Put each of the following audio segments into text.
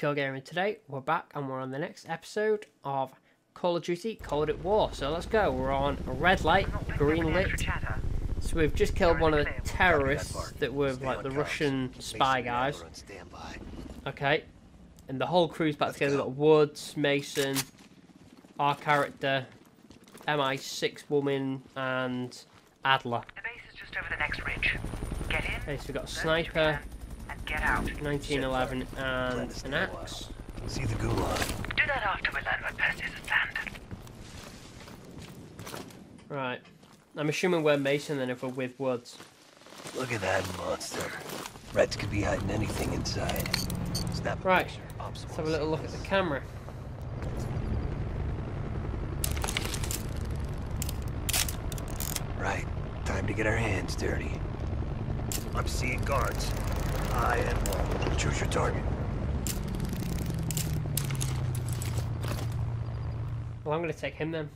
guys, it's Pure Gamer today. We're back and we're on the next episode of Call of Duty Cold at War. So let's go. We're on red light, green lit. So we've just killed one of the terrorists that were like the Russian spy guys. Okay. And the whole crew's back together. We've got Woods, Mason, our character, MI6 woman, and Adler. The base is just over the next ridge. Get in. Okay, so we've got a learn what you sniper, can, and get out. 1911, and an axe. See the gulag. Do that after we learn what Perseus has planned. Right. I'm assuming we're Mason then if we're with Woods. Look at that monster. Reds could be hiding anything inside. Snap Right. picture. Let's have a little look at the camera. Right. Time to get our hands dirty. I'm seeing guards. High and low. Choose your target. Well, I'm going to take him then.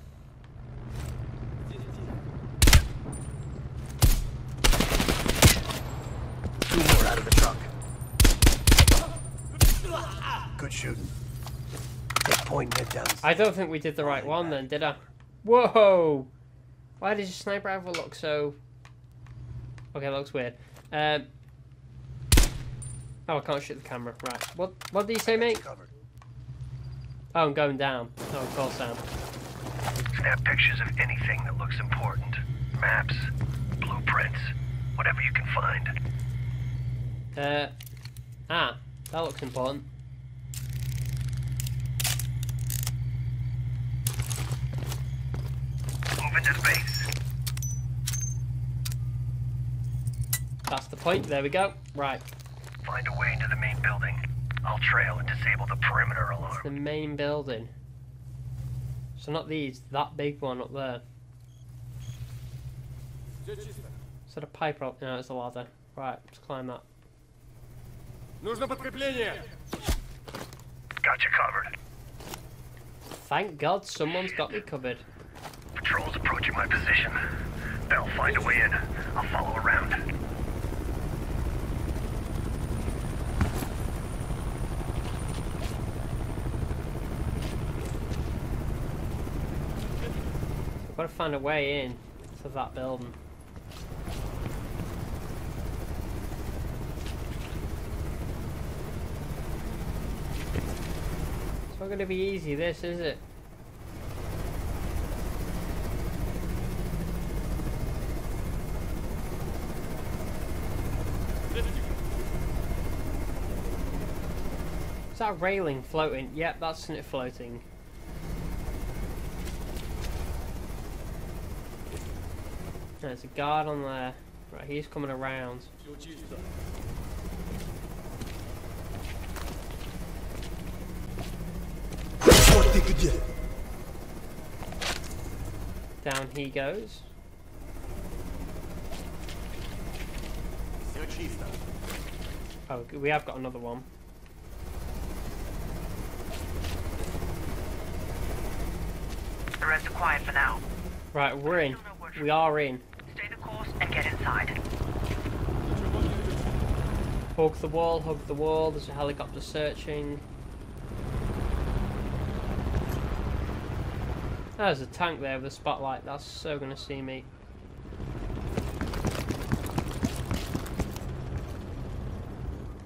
Two more out of the truck. Good shooting. Get point and head down. I don't think we did the right one then, did I? Whoa! Why does your sniper rifle look so... Okay, that looks weird. Um... Oh, I can't shoot the camera. Right. What What did you say, mate? Oh, I'm going down. Oh, of course I am. Snap pictures of anything that looks important. Maps, blueprints, whatever you can find. Uh... Ah, that looks important. Move into space. That's the point. There we go. Right. Find a way into the main building. I'll trail and disable the perimeter It's alarm. the main building. So not these, that big one up there. Is that a pipe rope? No, it's a ladder. Right, let's climb that. Нужно подкрепление! Got you covered. Thank God someone's got me covered. Patrol's approaching my position. They'll find a way in. I'll follow I've got to find a way in to that building. It's not going to be easy, this, is it? Is that railing floating? Yep, that's it floating. There's a guard on there. Right, he's coming around. Down he goes. Oh, we have got another one. The rest are quiet for now. Right, we're in. We are in. Inside. Hug the wall, hug the wall. There's a helicopter searching. There's a tank there with a spotlight. That's so gonna see me.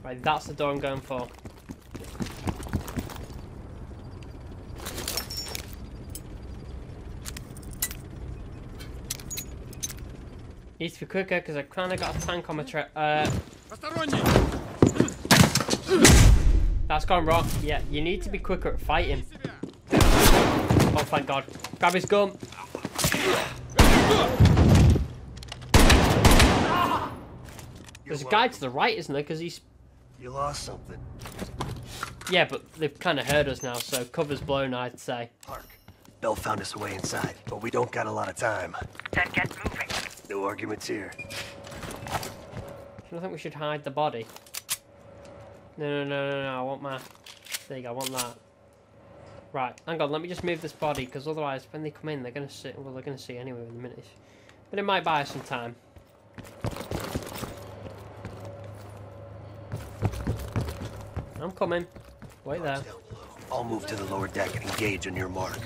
Right, that's the door I'm going for. Needs to be quicker because I kind of got a tank on my trip. Uh, that's gone wrong. Yeah, you need to be quicker at fighting. Oh, thank God. Grab his gun. There's a guy to the right, isn't there? Because he's... You lost something. Yeah, but they've kind of heard us now, so cover's blown, I'd say. Park, Bell found us a way inside, but we don't got a lot of time. Then get moving. No arguments here. I don't think we should hide the body. No, no, no, no, no, I want my... There you go, I want that. Right, hang on, let me just move this body, because otherwise, when they come in, they're going to see... Well, they're going to see anyway in a minute. But it might buy us some time. I'm coming. Wait there. I'll move to the lower deck and engage on your mark.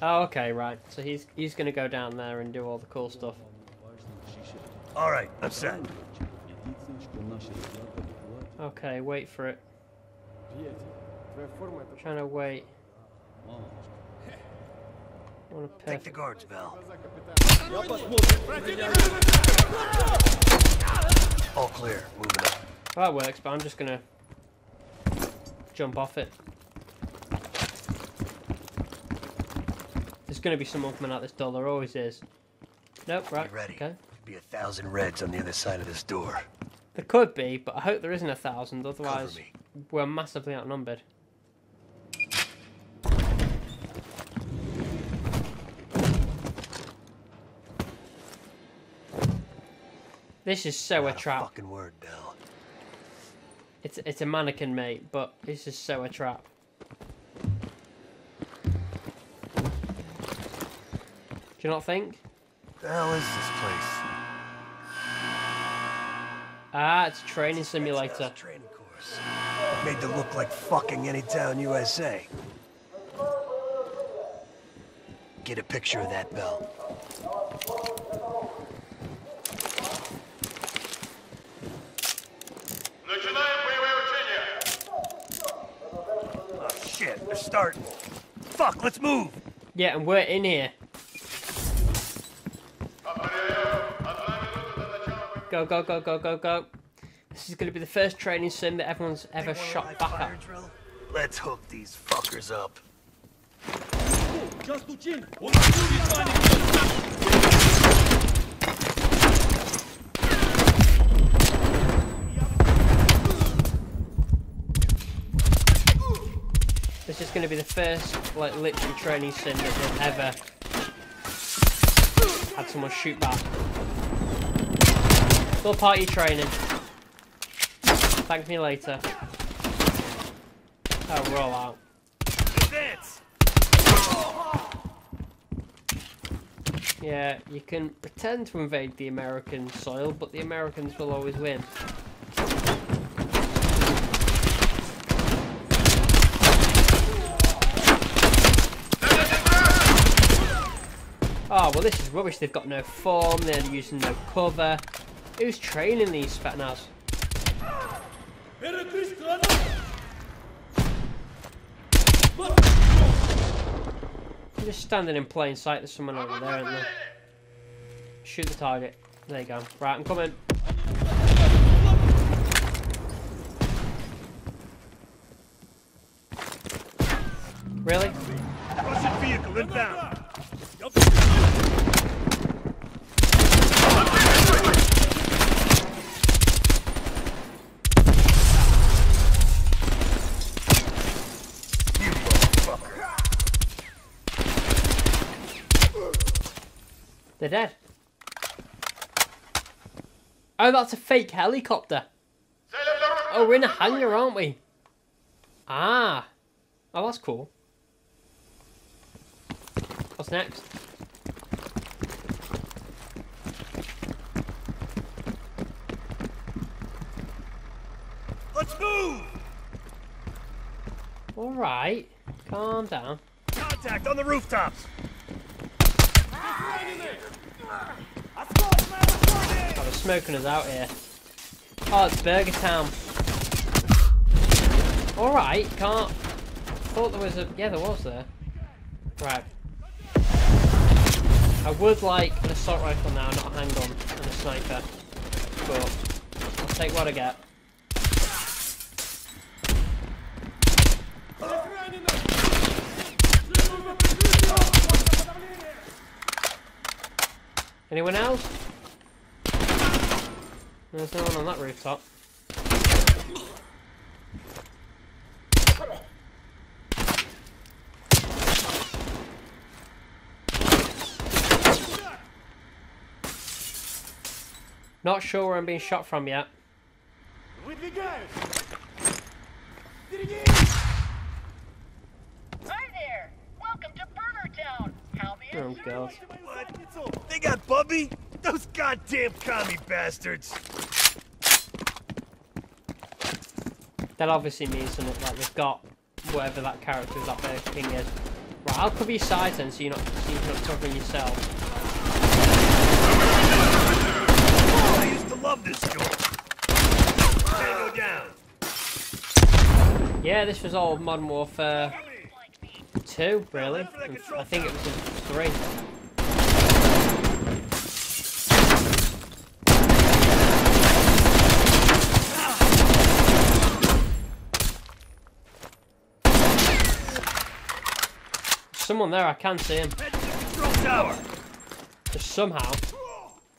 Oh, okay, right. So he's he's gonna go down there and do all the cool stuff. All right, I'm set. Okay, wait for it. I'm trying to wait. Take the guards, bell. All clear. Moving up. That works, but I'm just gonna jump off it. There's gonna be someone coming out this door. There always is. Nope. Right. Ready. Okay. Be a thousand reds on the other side of this door. There could be, but I hope there isn't a thousand. Otherwise, we're massively outnumbered. This is so a Not a trap. fucking word, Bill. It's it's a mannequin, mate, but this is so a trap. Do you not think? The hell is this place? Ah, it's training simulator. Training course. Made to look like fucking Anytown, USA. Get a picture of that bell. Oh shit, they're starting. Fuck, let's move! Yeah, and we're in here. Go, go, go, go, go, go. This is going to be the first training sim that everyone's ever shot back at. Drill? Let's hook these fuckers up. This is going to be the first, like, literally training sim that they've ever had someone shoot back. Full party training. Thank me later. Oh, we're out. Yeah, you can pretend to invade the American soil, but the Americans will always win. Oh, well this is rubbish. They've got no form, they're using no cover. Who's training these fat nuts? I'm just standing in plain sight. There's someone over there, isn't there? Uh, shoot the target. There you go. Right, I'm coming. Really? Russian vehicle inbound. Oh, that's a fake helicopter. Oh, we're in a hangar, aren't we? Ah. Oh, that's cool. What's next? Let's move! Alright. Calm down. Contact on the rooftops! Oh, they're smoking us out here. Oh, it's Burger Town. Alright, can't... thought there was a... Yeah, there was there. Right. I would like an assault rifle now, not a handgun, and a sniper. But I'll take what I get. Anyone else? There's no one on that rooftop. Not sure where I'm being shot from yet. With the gun. Oh god. What? They got Bubby? Those goddamn commie bastards! That obviously means something like they've got whatever that character that Burger King is. Right, I'll cover your sides then, so you're not, so you're not covering yourself. Oh, I used to love this joint. Tango down. Yeah, this was all Modern Warfare 2, really. I think it was 3. Someone there, I can see him. Head to the control tower. Just somehow.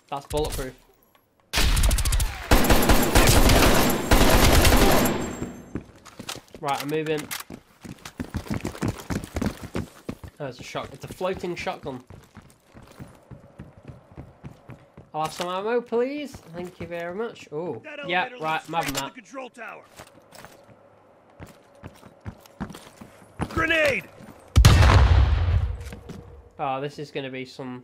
That's bulletproof. Right, I'm moving. Oh, it's a shot. It's a floating shotgun. I'll have some ammo, please. Thank you very much. Oh, yeah, right. I'm having that. control tower. Grenade! Oh, this is going to be some.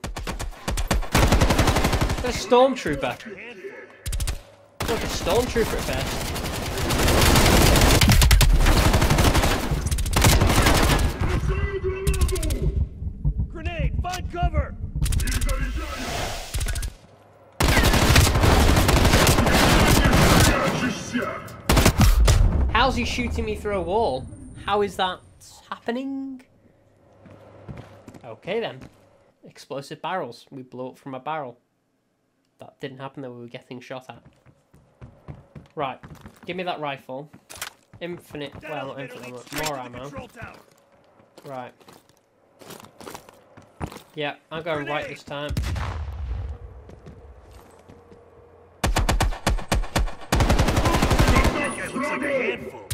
A stormtrooper. It's like a stormtrooper at first. Grenade! Find cover! How's he shooting me through a wall? How is that happening? Okay then. Explosive barrels. We blew up from a barrel. That didn't happen that we were getting shot at. Right. Give me that rifle. Infinite, well not infinite, more ammo. Right. Yeah, I'm going right this time. That guy looks like a handful.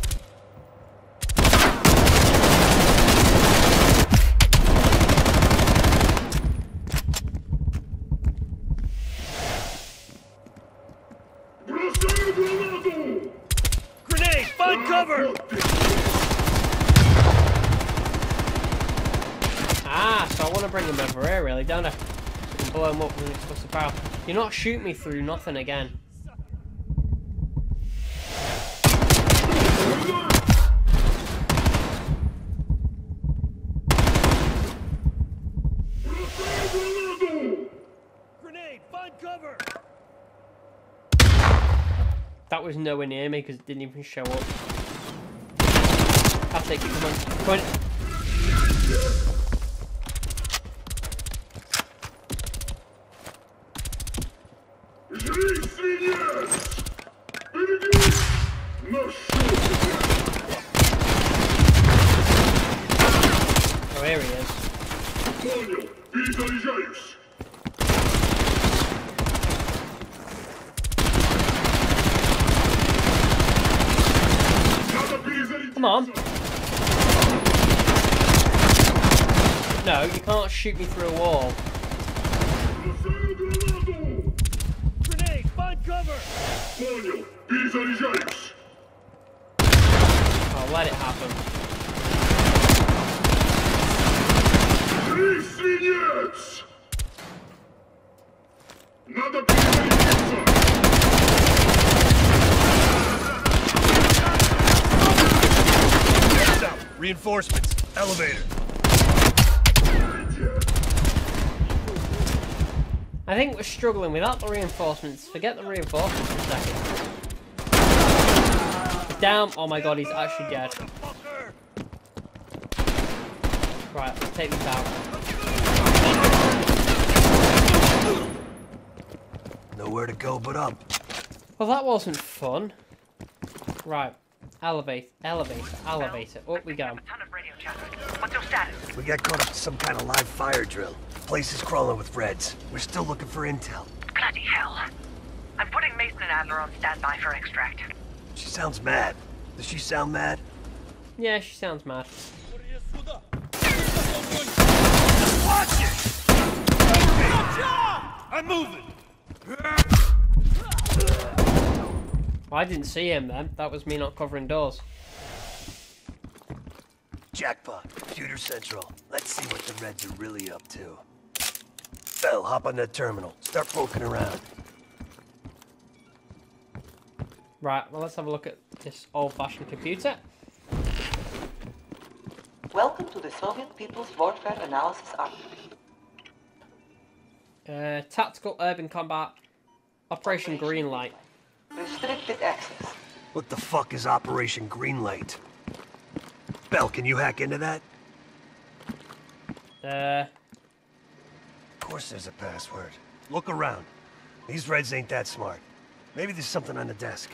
Grenade! Find cover! Ah, so I want to bring him over here, really, don't I? Blow up with an explosive barrel. You're not shooting me through nothing again. Grenade! Find cover! That was nowhere near me because it didn't even show up. I'll take it, come on. Come on. Oh, here he is. Come on. No, you can't shoot me through a wall. Grenade! Find cover! I'll let it happen. Надо перезарядиться! Stop! Reinforcements! Elevator! I think we're struggling without the reinforcements. Forget the reinforcements for a second. Damn! Oh my god, he's actually dead. Right, let's take this out. Nowhere to go but up. Well, that wasn't fun. Right. Elevate, elevator, elevator. Up we go. A ton of radio chatter. What's your status? We got caught up to some kind of live fire drill. Place is crawling with Reds. We're still looking for intel. Bloody hell. I'm putting Mason and Adler on standby for extract. She sounds mad. Does she sound mad? Yeah, she sounds mad. Watch it! I'm moving! Well, I didn't see him then. That was me not covering doors. Jackpot, Computer Central. Let's see what the Reds are really up to. Bell, hop on that terminal. Start poking around. Right, well, let's have a look at this old-fashioned computer. Welcome to the Soviet People's Warfare Analysis Archive. Uh, tactical urban combat, Operation Greenlight. Restricted access. What the fuck is Operation Greenlight? Bell, can you hack into that? Uh, Of course there's a password. Look around. These Reds ain't that smart. Maybe there's something on the desk.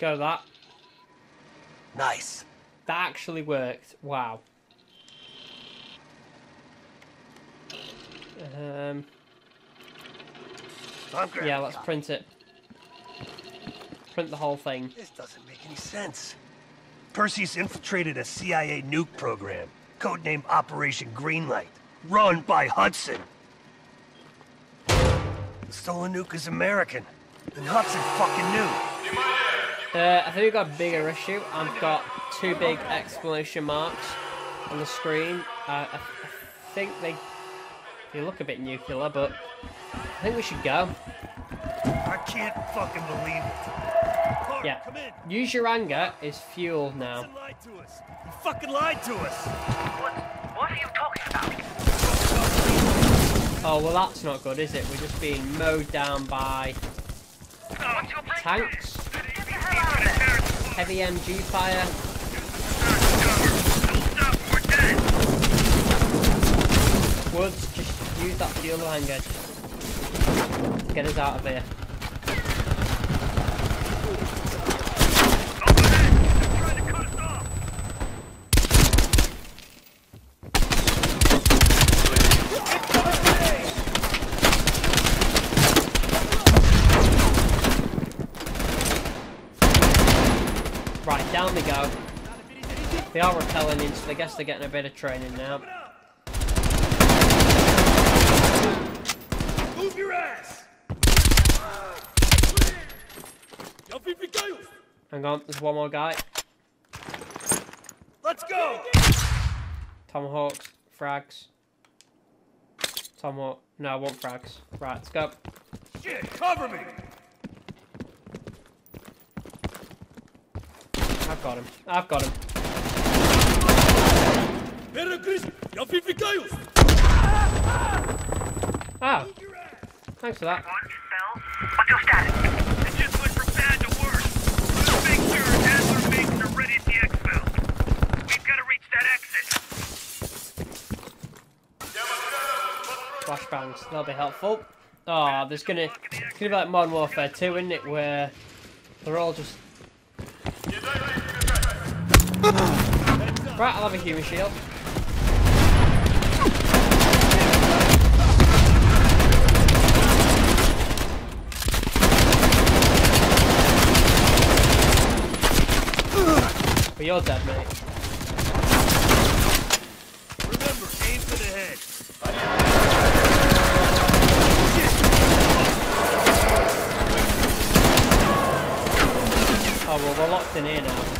go that. Nice. That actually worked. Wow. Um, yeah, let's print it. Print the whole thing. This doesn't make any sense. Perseus infiltrated a CIA nuke program, codenamed Operation Greenlight, run by Hudson. The stolen nuke is American, and Hudson fucking knew. Uh, I think we've got a bigger issue. I've got two big exclamation marks on the screen. Uh, I, I think they they look a bit nuclear, but I think we should go. I can't fucking believe it. Clark, Yeah. come in. Use your anger is fuel now. Hudson lied to us. He fucking lied to us. What, what are you talking about? Oh well, that's not good, is it? We're just being mowed down by What's your breakdown? tanks, Get the hell out of there! heavy MG fire. Woods, just use that fuel hanger. Just get us out of here. They go. They are repelling in, so I guess they're getting a bit of training now. Move your ass! Hang on, there's one more guy. Let's go! Tomahawks, frags. Tomahawk. No, I want frags. Right, let's go. Shit, cover me! I've got him. I've got him. Ah! Oh. Thanks for that. What's your status? It that. Flashbangs, that'll be helpful. Ah, oh, there's gonna, it's gonna be like Modern Warfare 2, isn't it? Where they're all just Right, I'll have a human shield. But you're dead, mate. Remember, aim for the head. Oh well, we're locked in here now.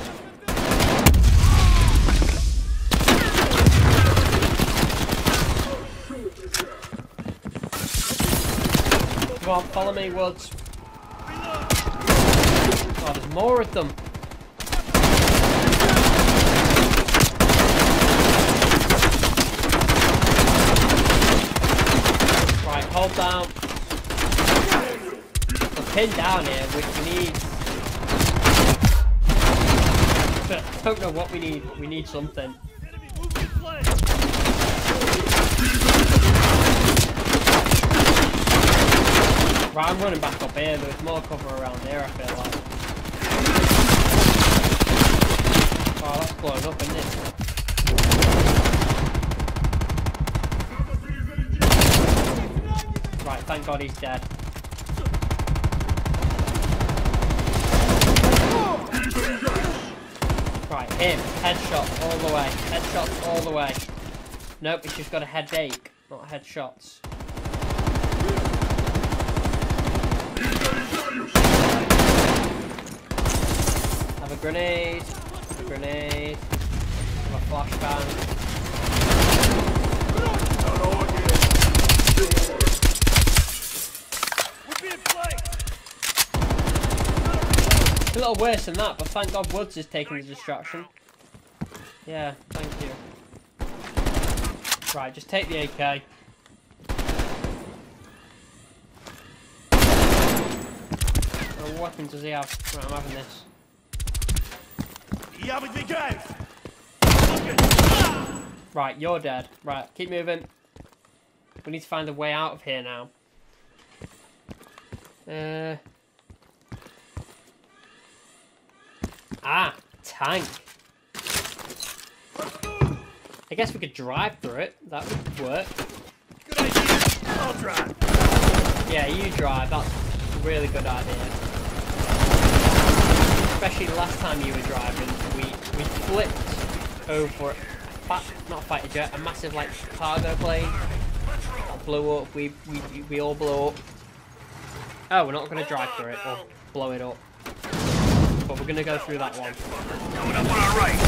Follow me, Woods. Oh, there's more of them. Right, hold down. We're pinned down here, which we need I don't know what we need. We need something. Enemy moving flank. I'm running back up here. There's more cover around here, I feel like. Oh, that's blown up, isn't it? Right, thank God he's dead. Right, him. Headshot all the way. Headshots all the way. Nope, he's just got a headache, not headshots. Grenade. A grenade. Have a flashbang. A little worse than that, but thank God Woods is taking the distraction. Yeah, thank you. Right, just take the AK. What weapons does he have? Right, I'm having this. Right, you're dead. Right, keep moving. We need to find a way out of here now. Uh... Ah, tank. I guess we could drive through it. That would work. Good idea. I'll drive. Yeah, you drive. That's a really good idea. Especially the last time you were driving we flipped over, not fighter jet, a massive like cargo plane. That blew up. We we we all blew up. Oh, we're not gonna drive through it or blow it up, but we're gonna go through that one. Right.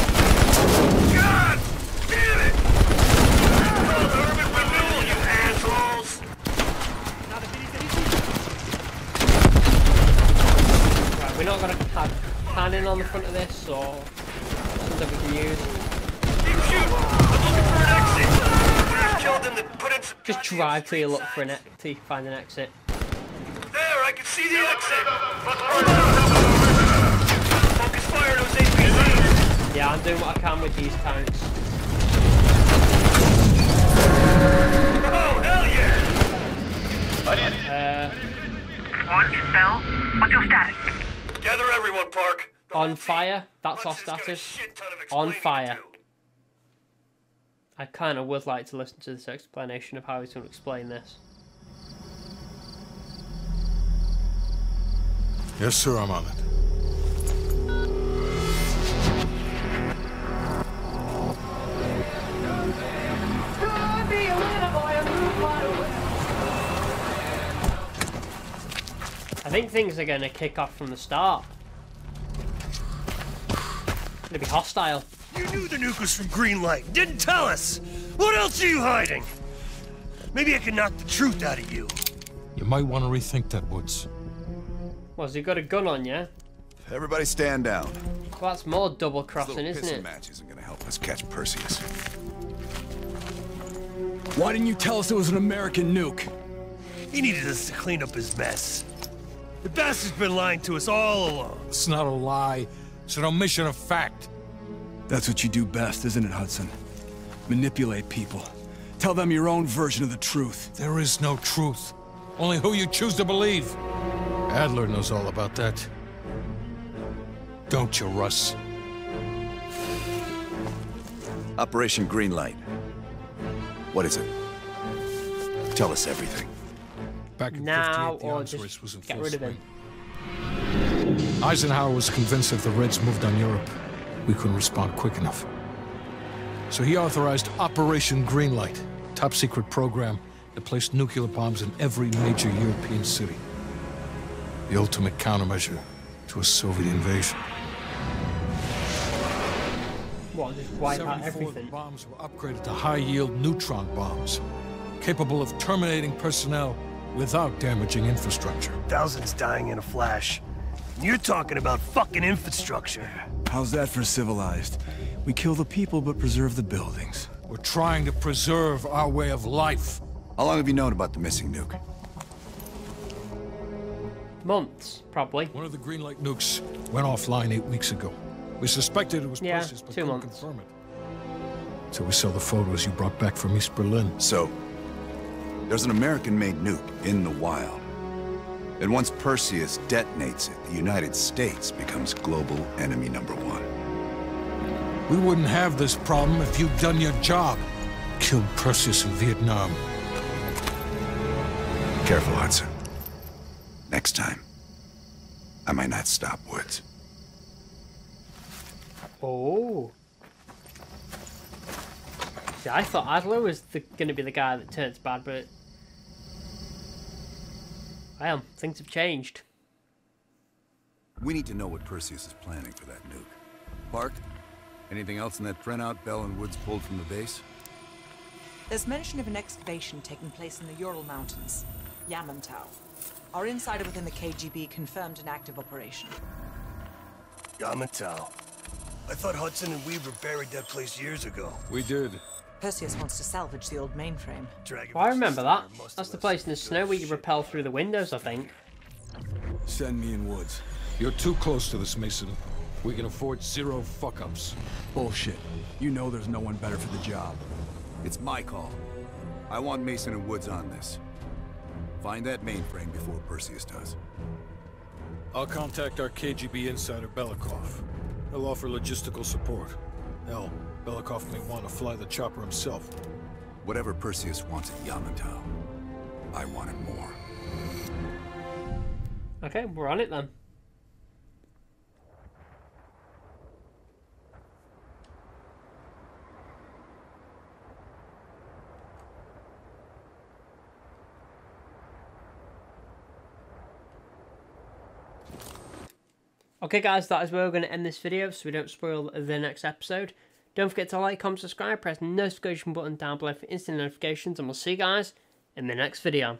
God damn it! Renewal, you assholes! We're not gonna have cannon on the front of this or something we can use. Keep shooting! I'm looking for an exit! We've killed them to put in some Just drive till you look for an till you find an exit. There, I can see the exit! Focus fire those APCs! Yeah, I'm doing what I can with these tanks. Oh, hell yeah! Uh, One, Bell, what's your status? Gather everyone, Park. The on fire. That's our Hudson's got a status. shit ton of On fire. I kind of would like to listen to this explanation of how he's going to explain this. Yes, sir, I'm on it. I think things are going to kick off from the start. Going to be hostile. You knew the nuke was from Greenlight. Didn't tell us. What else are you hiding? Maybe I can knock the truth out of you. You might want to rethink that, Woods. Well, has he got a gun on you? Everybody stand down. Well, that's more double crossing, isn't pissing it? match isn't gonna help us catch Perseus. Why didn't you tell us it was an American nuke? He needed us to clean up his mess. The bastard's been lying to us all along. It's not a lie. It's an omission of fact. That's what you do best, isn't it, Hudson? Manipulate people. Tell them your own version of the truth. There is no truth. Only who you choose to believe. Adler knows all about that. Don't you, Russ? Operation Greenlight. What is it? Tell us everything. Back in Now 58, the or arms race just was in get rid of him. Swing. Eisenhower was convinced if the Reds moved on Europe, we couldn't respond quick enough. So he authorized Operation Greenlight, top secret program that placed nuclear bombs in every major European city. The ultimate countermeasure to a Soviet invasion. What, just wipe out everything? bombs were upgraded to high-yield neutron bombs, capable of terminating personnel without damaging infrastructure. Thousands dying in a flash. And You're talking about fucking infrastructure. How's that for civilized? We kill the people but preserve the buildings. We're trying to preserve our way of life. How long have you known about the missing nuke? Months, probably. One of the Greenlight nukes went offline eight weeks ago. We suspected it was Yeah, Perseus, but couldn't months. confirm it. So we saw the photos you brought back from East Berlin. So, there's an American-made nuke in the wild. And once Perseus detonates it, the United States becomes global enemy number one. We wouldn't have this problem if you'd done your job. Killed Perseus in Vietnam. Careful, Hudson. Next time, I might not stop Woods. Oh. See, I thought Adler was gonna be the guy that turns bad, but well, things have changed. We need to know what Perseus is planning for that nuke. Park, anything else in that printout Bell and Woods pulled from the base? There's mention of an excavation taking place in the Ural Mountains, Yamantau. Our insider within the KGB confirmed an active operation. Yamantau. I thought Hudson and Weaver buried that place years ago. We did. Perseus wants to salvage the old mainframe. Dragon Well, I remember that. That's the place in the snow good where you shit rappel through the windows, I think. Send me in Woods. You're too close to this, Mason. We can afford zero fuck-ups. Bullshit. You know there's no one better for the job. It's my call. I want Mason and Woods on this. Find that mainframe before Perseus does. I'll contact our KGB insider Belikov. He'll offer logistical support. Hell, Belikov may want to fly the chopper himself. Whatever Perseus wants at Yamantau, I want it more. Okay, we're on it then. Okay guys, that is where we're going to end this video so we don't spoil the next episode. Don't forget to like, comment, subscribe, press the notification button down below for instant notifications and we'll see you guys in the next video.